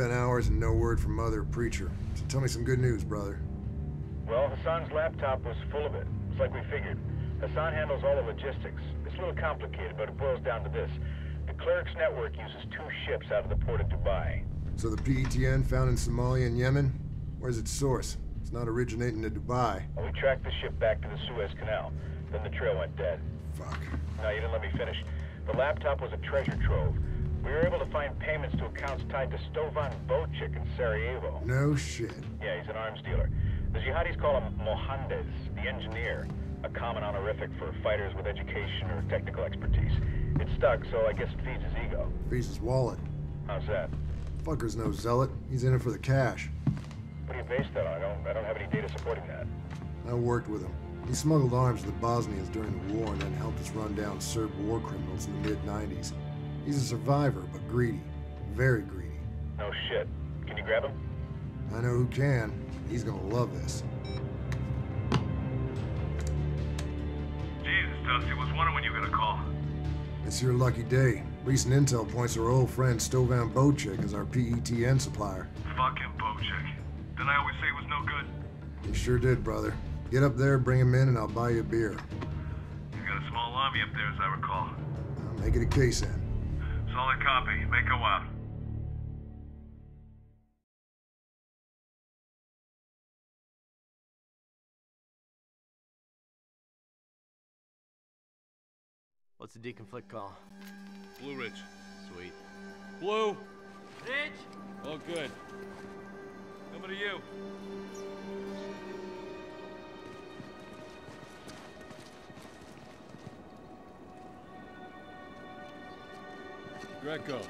been hours and no word from Mother or Preacher. So tell me some good news, brother. Well, Hassan's laptop was full of it. It's like we figured. Hassan handles all the logistics. It's a little complicated, but it boils down to this. The cleric's network uses two ships out of the port of Dubai. So the PETN found in Somalia and Yemen? Where's its source? It's not originating in Dubai. Well, we tracked the ship back to the Suez Canal. Then the trail went dead. Fuck. No, you didn't let me finish. The laptop was a treasure trove. We were able to find payments to accounts tied to Stovan Bocic in Sarajevo. No shit. Yeah, he's an arms dealer. The jihadis call him Mohandes, the engineer, a common honorific for fighters with education or technical expertise. It stuck, so I guess it feeds his ego. Feeds his wallet. How's that? Fucker's no zealot. He's in it for the cash. What do you base that on? I don't, I don't have any data supporting that. I worked with him. He smuggled arms to the Bosnians during the war and then helped us run down Serb war criminals in the mid-90s. He's a survivor, but greedy. Very greedy. No shit. Can you grab him? I know who can. He's gonna love this. Jesus, Dusty, was wondering when you were gonna call. It's your lucky day. Recent intel points to our old friend Stovan Bocic as our PETN supplier. Fucking Bocic. Didn't I always say it was no good? You sure did, brother. Get up there, bring him in, and I'll buy you a beer. You got a small army up there, as I recall. I'll make it a case then. Solid copy. Make go out. What's the deconflict call? Blue Ridge. Sweet. Blue! Ridge! All good. Coming to you. Greco.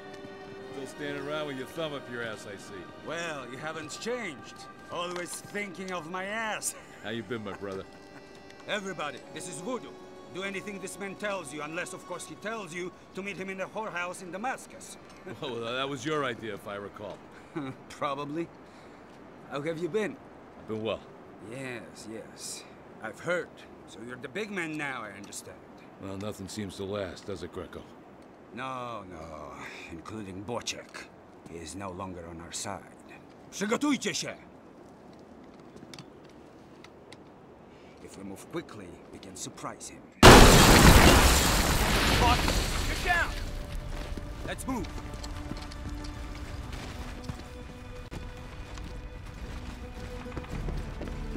Still standing around with your thumb up your ass, I see. Well, you haven't changed. Always thinking of my ass. How you been, my brother? Everybody, this is Voodoo. Do anything this man tells you, unless, of course, he tells you to meet him in the whorehouse in Damascus. well, that was your idea, if I recall. Probably. How have you been? I've been well. Yes, yes. I've heard. So you're the big man now, I understand. Well, nothing seems to last, does it, Greco? No, no. Including Bocic. He is no longer on our side. Przygotujcie się! If we move quickly, we can surprise him. Fuck! Get down! Let's move.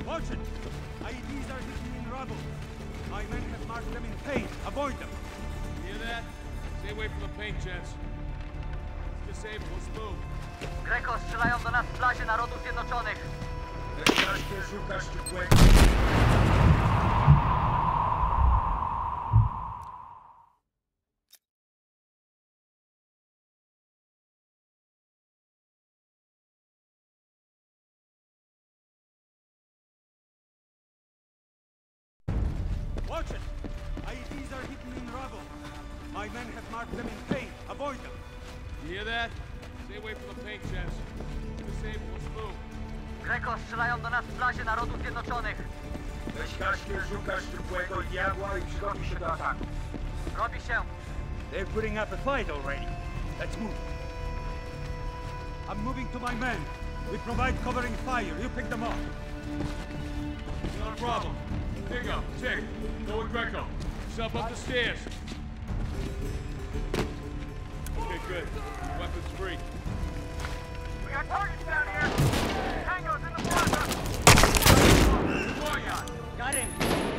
Watch it! IEDs are hidden in rubble. My men have marked them in paint. Avoid them. Hear that? Stay away from the paint, gents. It's disabled. Let's move. Greco strzelają do nas w plazie Narodów Zjednoczonych. Watch it! IEDs are rubble. My men have marked them in paint. Avoid them. You hear that? Stay away from the paint, gents. It's disabled. Let's move. Greco strzelają do nas w plazie Narodów Zjednoczonych. Weź kaszkiel, szukasz zwykłego diabła i przygotuj się do ataku. Robi się. They're putting up a fight already. Let's move. I'm moving to my men. We provide covering fire. You pick them up. Not a problem. Here you go. Tick. Go with Greco. Yourself up the stairs. Okay, good. Weapons free. We got targets down here. Tango's in the plaza. Got him.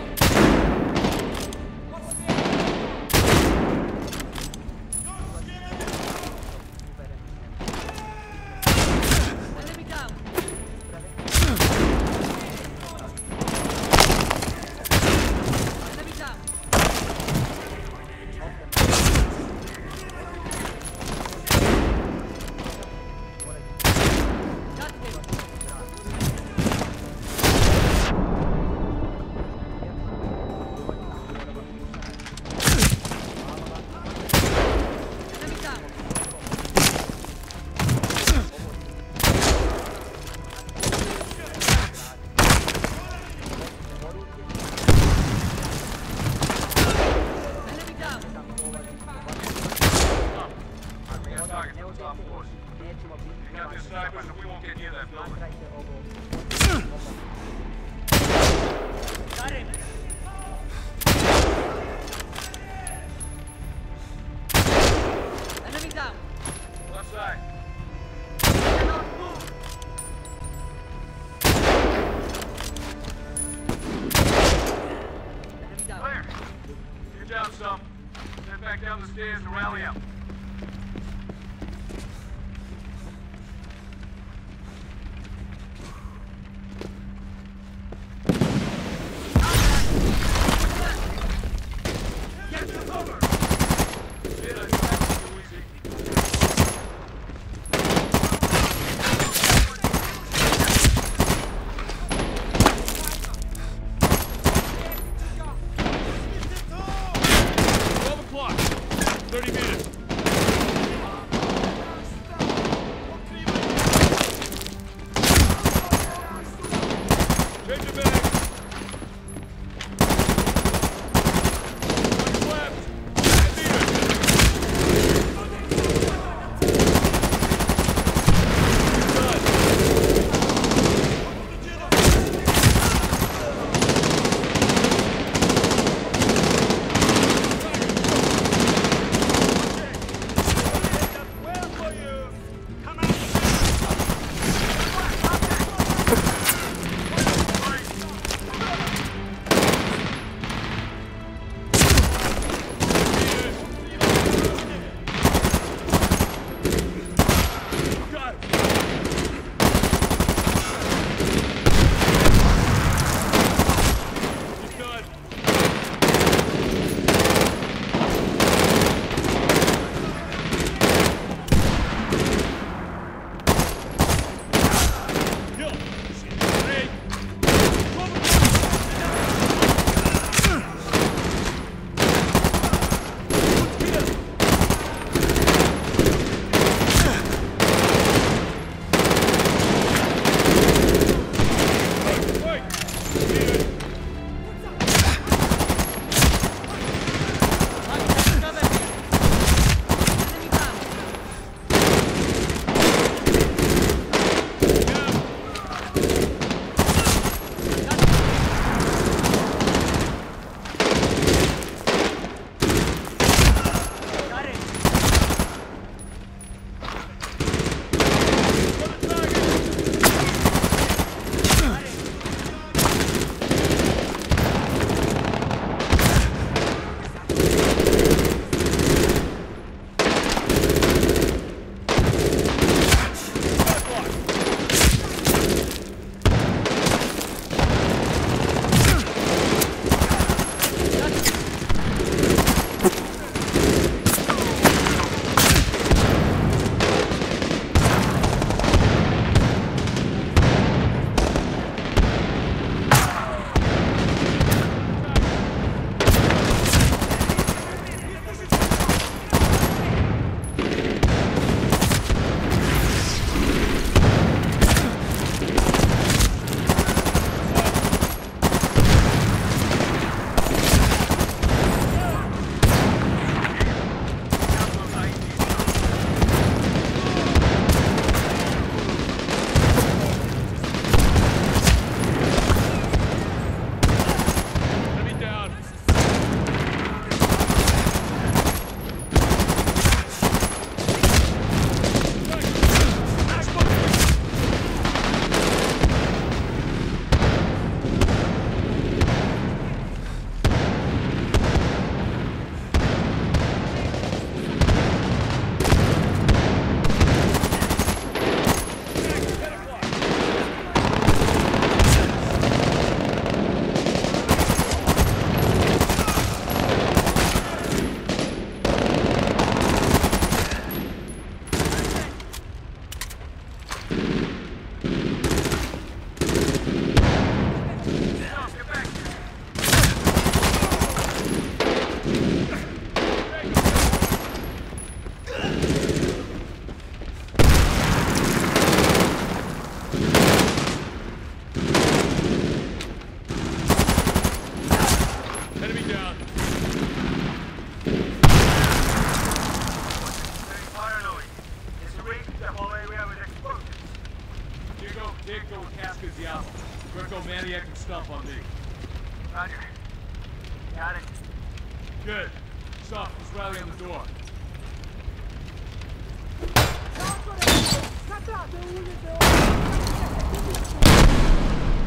Soft is rally on the door.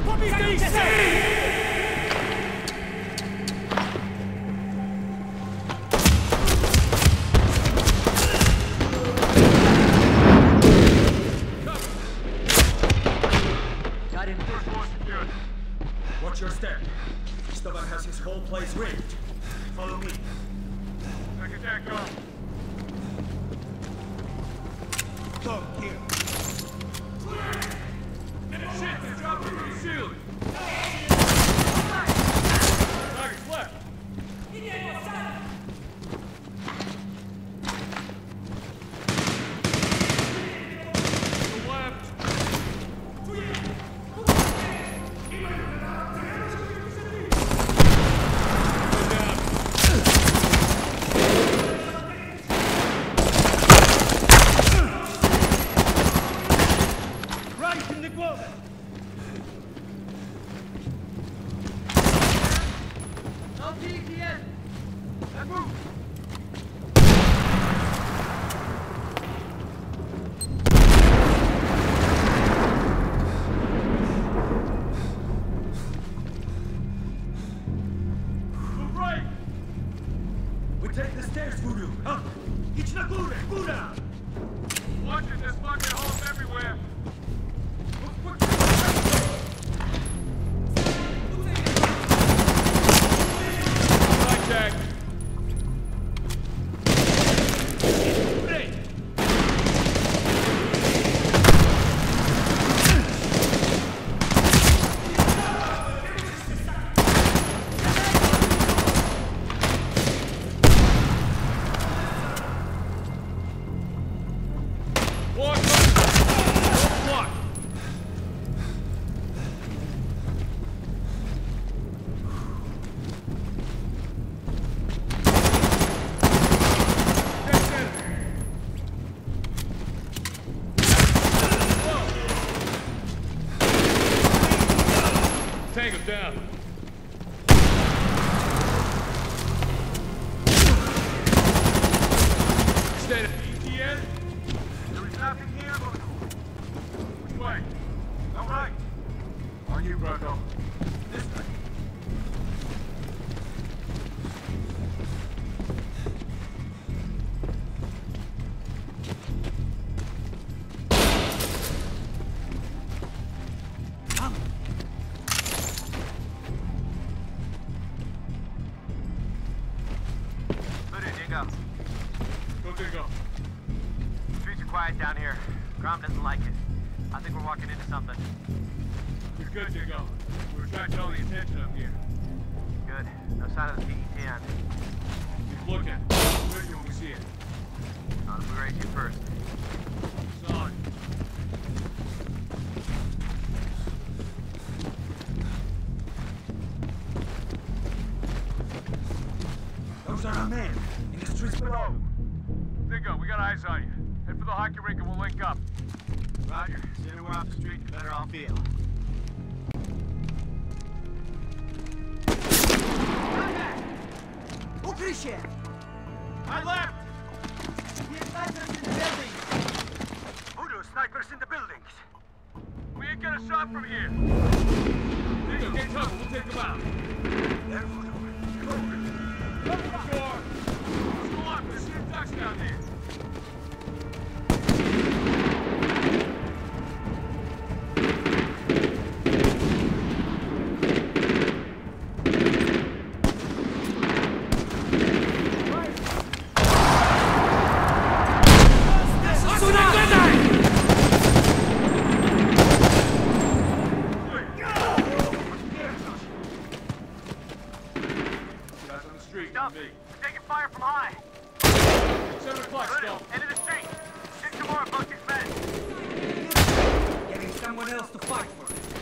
What is he saying? Qui qui À vous No sign of the PETN. Keep looking. Where can we see it? Not if we raise you first. Solid. Those are our men. In the streets below. Dingo, we got eyes on you. Head for the hockey rink and we'll link up. Roger. Sooner we're off the street, the better I'll feel. Укрытие! My left! Voodoo, snipers in the buildings. We ain't get a shot from here. Dingo, get cover. We'll take them out. There, Voodoo. Go. Cover the Someone else to fight for.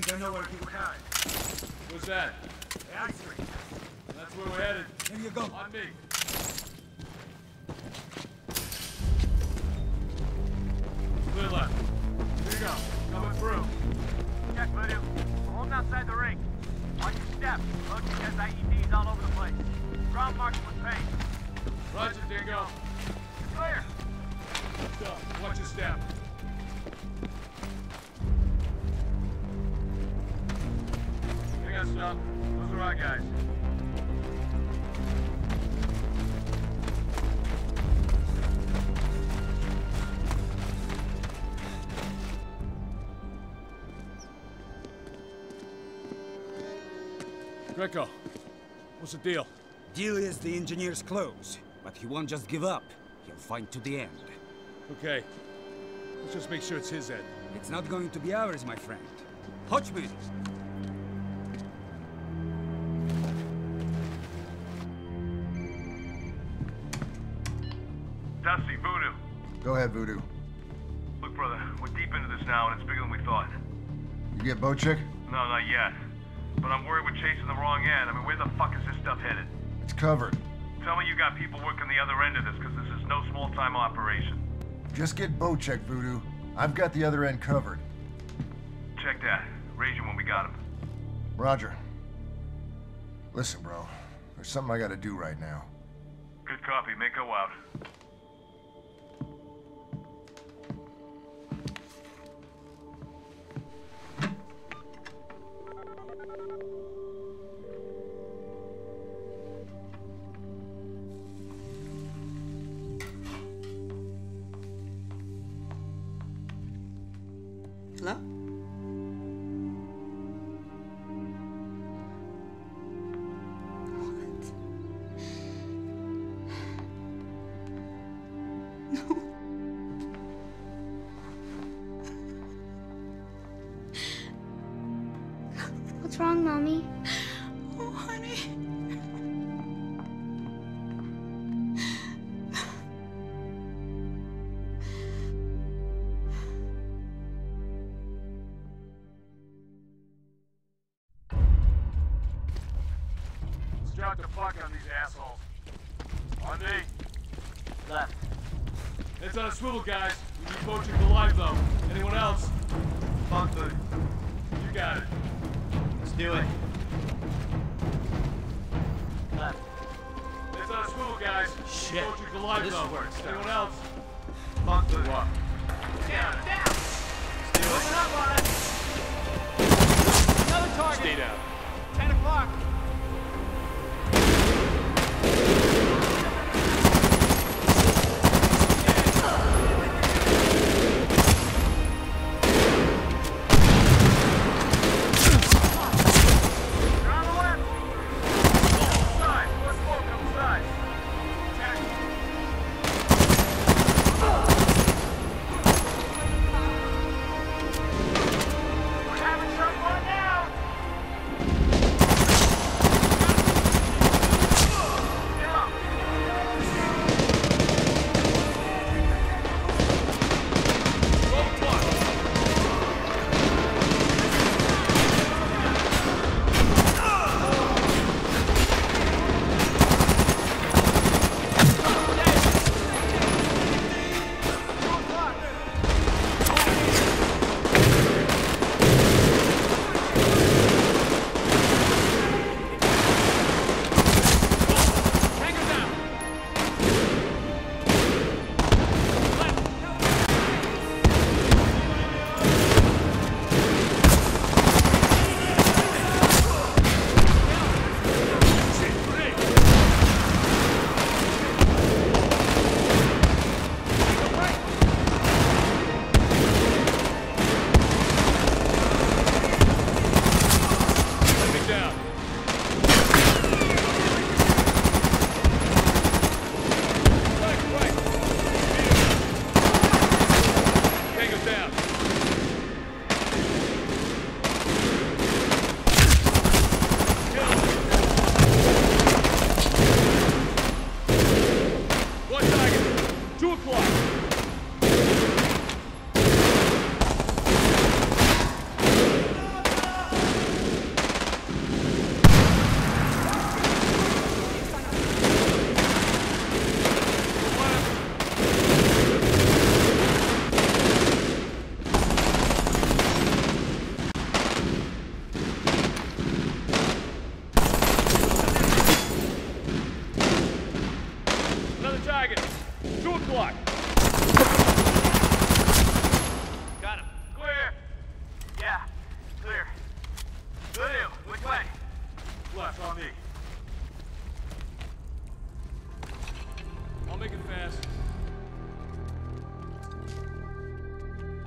Think I know where he would. What's that? The. That's where we're headed. Here you go. On me. Greco, what's the deal? Deal is the engineer's close, but he won't just give up. He'll fight to the end. Okay. Let's just make sure it's his end. It's not going to be ours, my friend. Hodgman! Dusty, Voodoo. Go ahead, Voodoo. Look, brother, we're deep into this now, and it's bigger than we thought. You get Bocic? No, not yet. But I'm worried we're chasing the wrong end. I mean, where the fuck is this stuff headed? It's covered. Tell me you got people working the other end of this, because this is no small-time operation. Just get Bocic, Voodoo. I've got the other end covered. Check that. Raise you when we got him. Roger. Listen, bro. There's something I gotta do right now. Good copy. Make go out. On me. Left. It's on a swivel, guys. We need poaching the live, though. Anyone else? Fuck, dude. You got it. Let's do it. Left. It's on a swivel, guys. Shit. Poaching the live, though. Anyone else?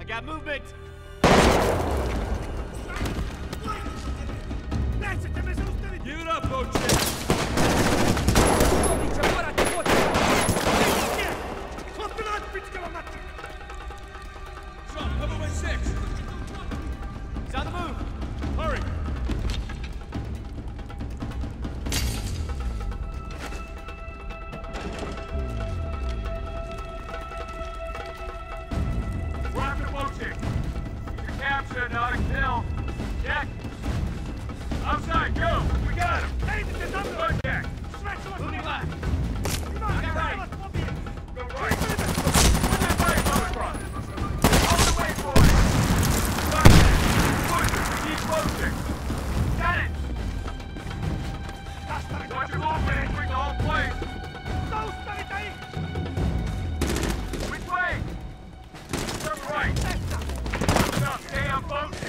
got movement! Give it up, Coach! Gunboat!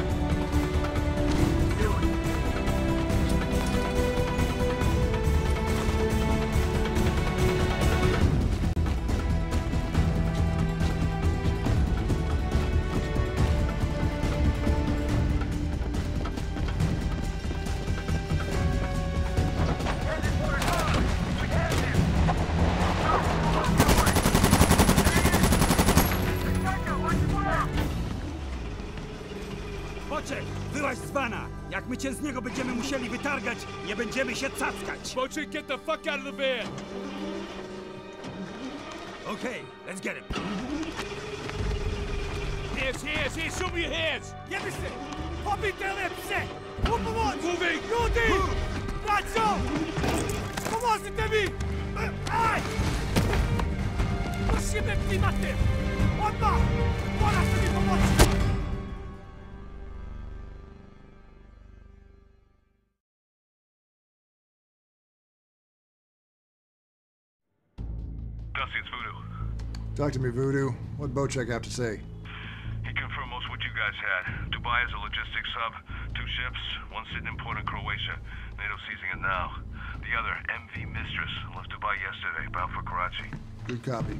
będziemy się cackać! Bocic, get the fuck out of the van! Okay, let's get him. Hands, hands, hands, show me your hands! Jebiste! Popij tyle psie! Mu pomoc! Moving! Ljudi! Braco! Pomozite mi! Aj! Musimy wklimać tym! Odmah! Morasz mi pomóc! Talk to me, Voodoo. What Bocic have to say? He confirmed most what you guys had. Dubai is a logistics hub. Two ships, one sitting in port in Croatia. NATO seizing it now. The other, MV Mistress, left Dubai yesterday, bound for Karachi. Good copy.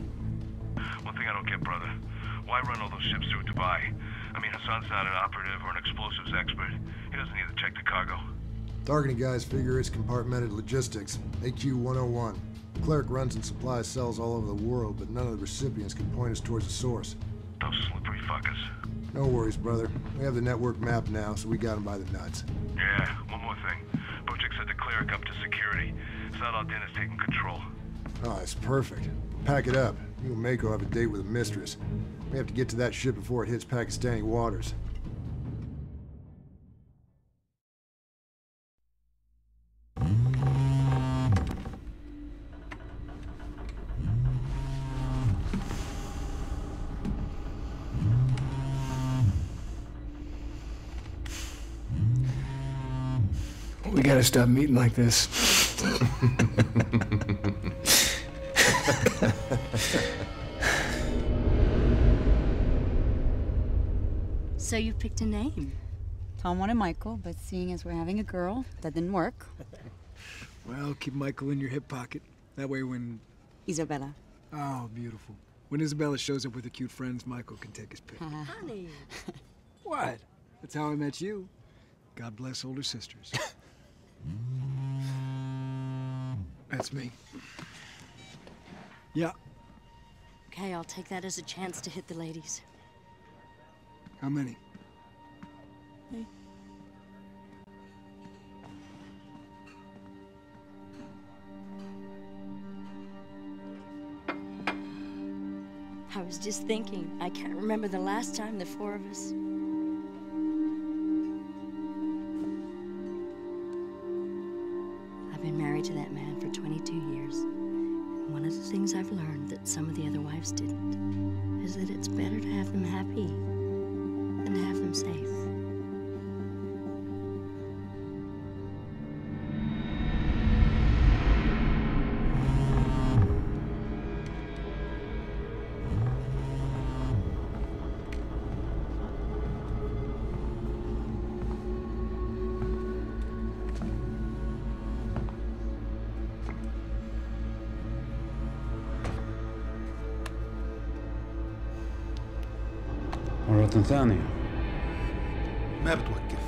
One thing I don't get, brother. Why run all those ships through Dubai? I mean, Hassan's not an operative or an explosives expert. He doesn't need to check the cargo. Targeting guys figure it's compartmented logistics. AQ 101. Cleric runs and supplies cells all over the world, but none of the recipients can point us towards the source. Those slippery fuckers. No worries, brother. We have the network mapped now, so we got him by the nuts. Yeah, one more thing. Bocic said the cleric up to security. Saladin is taking control. Oh, it's perfect. Pack it up. You and Mako have a date with a mistress. We have to get to that ship before it hits Pakistani waters. Gotta stop meeting like this. So you picked a name. Tom wanted Michael, but seeing as we're having a girl, that didn't work. Well, keep Michael in your hip pocket. That way when... Isabella. Oh, beautiful. When Isabella shows up with her cute friends, Michael can take his pick. Honey. what? That's how I met you. God bless older sisters. That's me. Yeah. Okay, I'll take that as a chance to hit the ladies. How many? I was just thinking, I can't remember the last time the four of us. ثانية ما بتوقف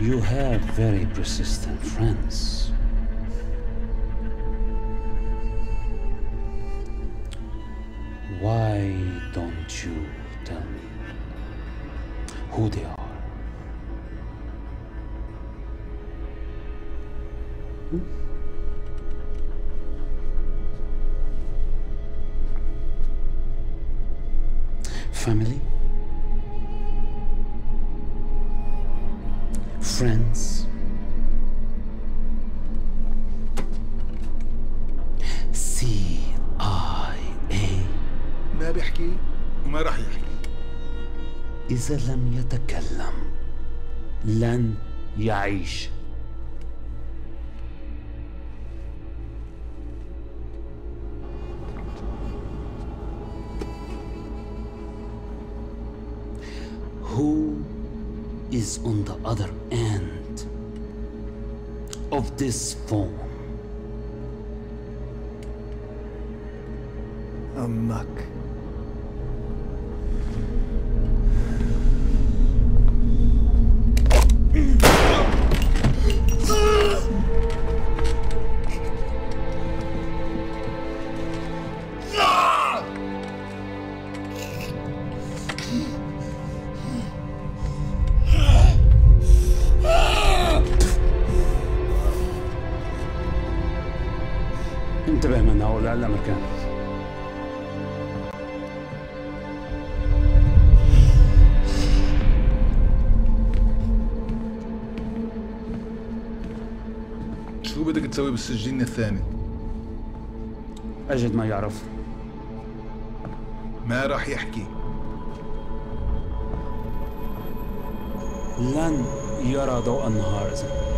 You have very persistent friends. of this form. A muck. بالسجين الثاني؟ أجد ما يعرف. ما راح يحكي؟ لن يرى ضوء النهار. اذا